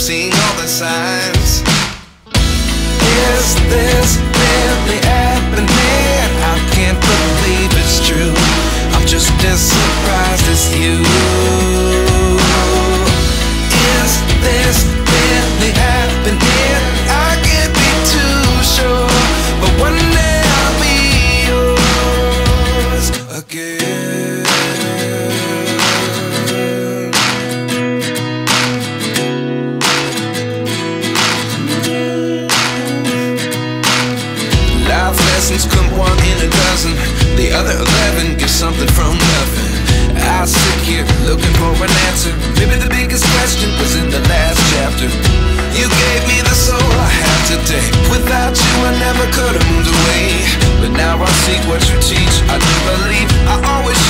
I'm seeing all the signs Is this really happening? I can't believe it's true I'm just disappointed never could have moved away. But now I seek what you teach. I do believe I always